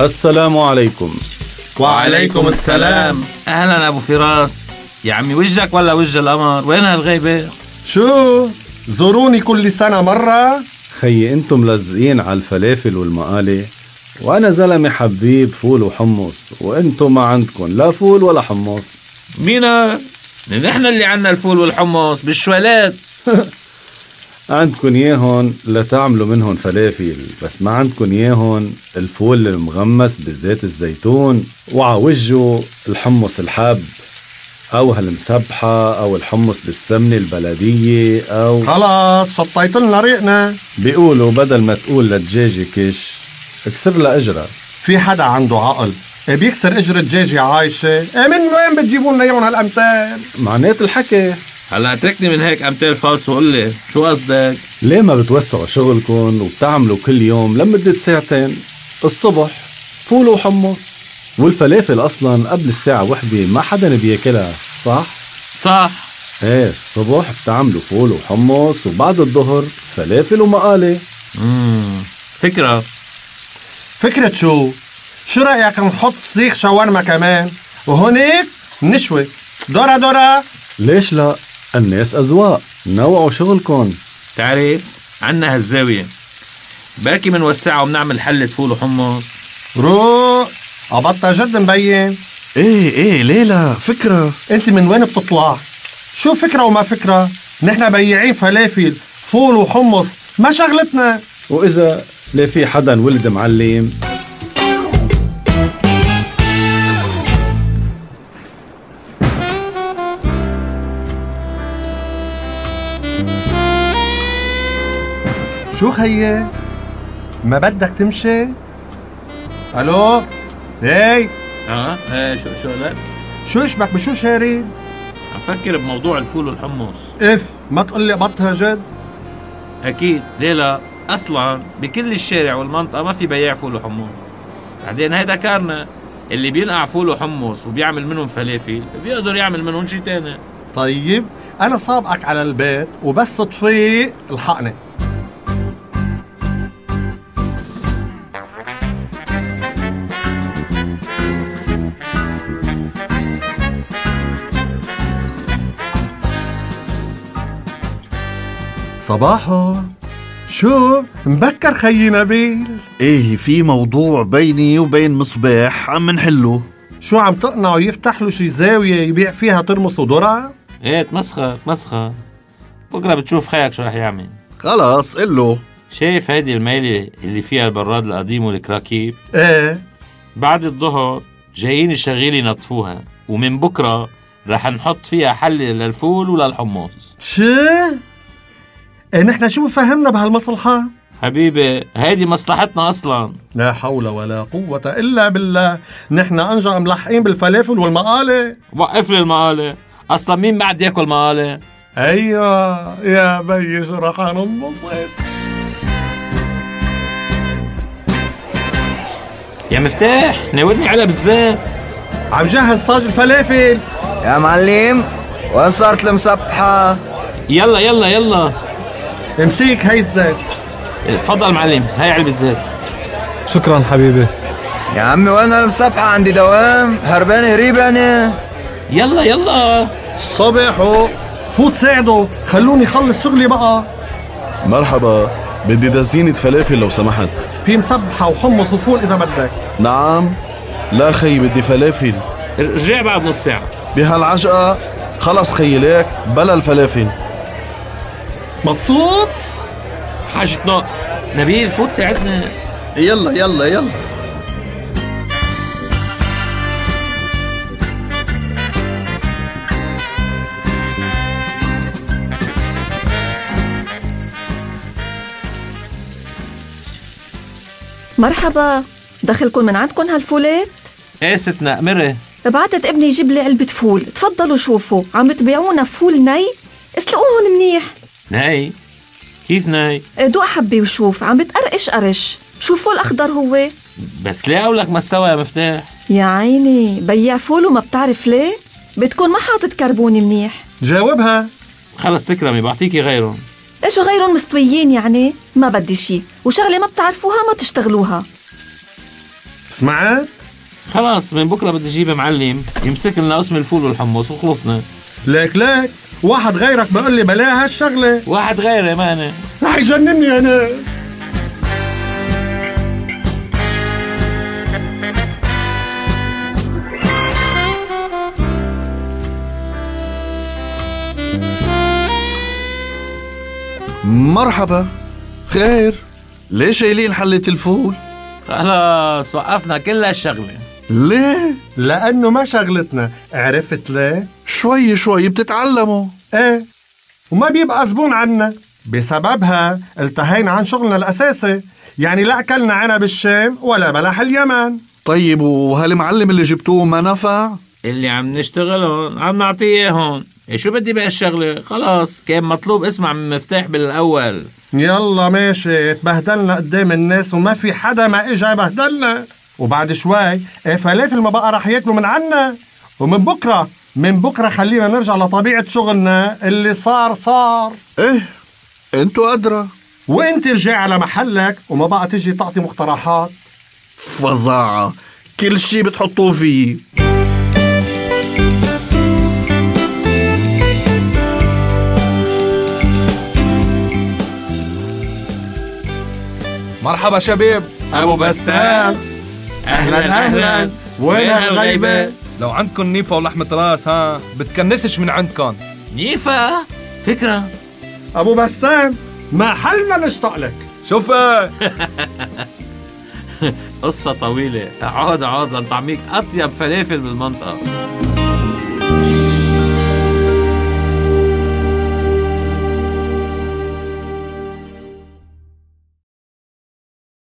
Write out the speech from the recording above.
السلام عليكم. وعليكم السلام. أهلا أبو فراس. يا عمي وجهك ولا وجه القمر وين هالغيبة؟ شو؟ زوروني كل سنة مرة. خيي أنتم ملزقين على الفلافل والمقالي وأنا زلمة حبيب فول وحمص. وأنتم ما عندكم لا فول ولا حمص. مينا نحن اللي عنا الفول والحمص بالشوالات. عندكم ياهن لتعملوا منهم فلافل بس ما عندكم ياهن الفول المغمس بزيت الزيتون وعوجه الحمص الحب أو هالمسبحة أو الحمص بالسمنة البلدية أو خلاص شطيت لنا ريقنا. بيقولوا بدل ما تقول للدجاجة كش اكسر لها إجرها. في حدا عنده عقل؟ إيه بيكسر اجر الدجاجة عايشة؟ إيه من وين بتجيبوا لنا اياهم هالأمثال؟ معنات الحكي. هلا اتركني من هيك امثال فالص وقول لي شو قصدك؟ ليه ما بتوسعوا شغلكم وبتعملوا كل يوم لمدة ساعتين؟ الصبح فول وحمص. والفلافل أصلا قبل الساعة وحدة ما حدا بياكلها صح؟ صح. إيه الصبح بتعملوا فول وحمص وبعد الظهر فلافل ومقالي. امم فكرة. فكرة شو؟ شو رأيك نحط سيخ شاورما كمان؟ وهونيك نشوي. دورا دورا ليش لا؟ الناس أذواق. نوعوا شغلكم. تعرف عنا هالزاوية. بركي منوسعها وبنعمل حله فول وحمص روق. قبضتها جد مبين. إيه إيه ليلى فكرة. أنت من وين بتطلع؟ شو فكرة وما فكرة؟ نحن بياعين فلافل فول وحمص ما شغلتنا. وإذا ليه في حدا ولد معلم. شو خيي؟ ما بدك تمشي؟ ألو؟ هي آه. إيه شو شو لك؟ شو اشبك بشو شارد؟ عم فكر بموضوع الفول والحمص. إف ما تقول لي قبضتها جد؟ أكيد. ليه لا أصلا بكل الشارع والمنطقة ما في بياع فول وحمص. بعدين هيدا كارنا اللي بينقع فول وحمص وبيعمل منهم فلافل بيقدر يعمل منهم شي تاني. طيب أنا سابقك على البيت وبس تفيق الحقني صباحو شو مبكر خيي نبيل؟ إيه في موضوع بيني وبين مصباح عم نحله. شو عم تقنعه يفتح له شي زاوية يبيع فيها ترمس وذرة؟ إيه تمسخر تمسخر بكرة بتشوف خيك شو رح يعمل. خلاص قله شايف هيدي الميلة اللي فيها البراد القديم والكراكيب؟ إيه. بعد الظهر جايين الشغيل ينظفوها ومن بكرة رح نحط فيها حلة للفول وللحمص. شو؟ إيه نحن شو فهمنا بهالمصلحة؟ حبيبي هيدي مصلحتنا أصلا. لا حول ولا قوة إلا بالله. نحن أنجا ملحقين بالفلافل والمقالة. وقف لي المقالة. أصلا مين بعد ياكل مقالة؟ أيوة يا بي شو رح ننبسط يا مفتاح ناولني على بالذات. عم جهز صاج الفلافل. يا معلم وين صارت المسبحة؟ يلا يلا يلا. امسيك هي الزيت. تفضل معلم هاي علبة زيت. شكرا حبيبي. يا عمي وين المسبحة عندي دوام؟ هربانة هريبة أنا يلا. يلا صباحو فوت ساعده خلوني خلص شغلي بقى. مرحبا بدي دزينة فلافل لو سمحت. في مسبحة وحمص وفول إذا بدك. نعم. لا خي بدي فلافل. رجع بعد نص ساعة. بهالعجقة خلص خي ليك بلا الفلافل. مبسوط؟ حاجتنا. نبيل فوت ساعدنا. يلا يلا يلا. مرحبا. دخلكم من عندكم هالفولات إيه ستنا امري بعتت ابني يجيب لي علبة فول. تفضلوا شوفوا. عم تبيعونا فول ني؟ اسلقوهم منيح. ناي. كيف ناي؟ دوق حبي وشوف عم بتقرقش قرش. شو فول أخضر هو؟ بس ليه قولك ما استوى يا مفتاح؟ يا عيني بيع فول وما بتعرف ليه؟ بتكون ما حاطط كربوني منيح. جاوبها. خلص تكرمي بعطيكي غيرهم. إيش غيرهم مستويين يعني؟ ما بدي شي. وشغلة ما بتعرفوها ما تشتغلوها. سمعت؟ خلاص من بكرة بدي أجيب معلم يمسك لنا قسم الفول والحمص وخلصنا. ليك ليك. واحد غيرك بقول لي بلا هالشغلة. واحد غيري ما أنا رح يجنني يا ناس مرحبا. خير. ليش شايلين حلة الفول؟ خلاص وقفنا كل هالشغلة. ليه؟ لأنه ما شغلتنا. عرفت ليه؟ شوي شوي بتتعلموا. إيه. وما بيبقى زبون عنا. بسببها التهينا عن شغلنا الأساسي. يعني لا أكلنا عنب الشام ولا بلح اليمن. طيب وهالمعلم اللي جبتوه ما نفع؟ اللي عم نشتغل هون عم نعطيه إياهم. إيه شو بدي بقى الشغلة؟ خلاص كان مطلوب اسمع من مفتاح بالأول. يلا ماشي تبهدلنا قدام الناس وما في حدا ما إجا بهدلنا وبعد شوي فلافل ما بقى رح ياكلوا من عنا. ومن بكرة من بكرة خلينا نرجع لطبيعة شغلنا اللي صار صار. إيه أنتوا أدرى. وأنت رجع على محلك وما بقى تجي تعطي مقترحات. فظاعة. كل شي بتحطوه فيه. مرحبا شباب أبو بسام. أهلا أهلا وين الغيبة؟ لو عندكم نيفا ولحمة راس ها بتكنسش من عندكم. نيفا؟ فكرة. أبو بسام ما حلنا نشتاق لك. شوفي قصة طويلة. اقعد اقعد لنطعميك أطيب فلافل بالمنطقة.